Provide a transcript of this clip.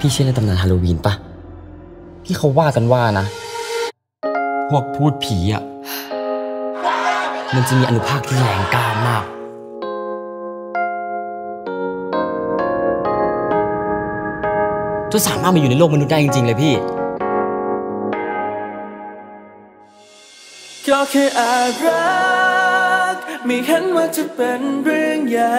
พี่เชื่อในตำนานฮาโลวีนปะที่เขาว่ากันว่านะ พวกพูดผีอะ มันจะมีอนุภาคที่แรงกล้ามากจนสามารถมาอยู่ในโลกมนุษย์ได้จริง ๆ เลยพี่ ก็แค่อาจรัก ไม่เห็นว่าจะเป็นเรื่องใหญ่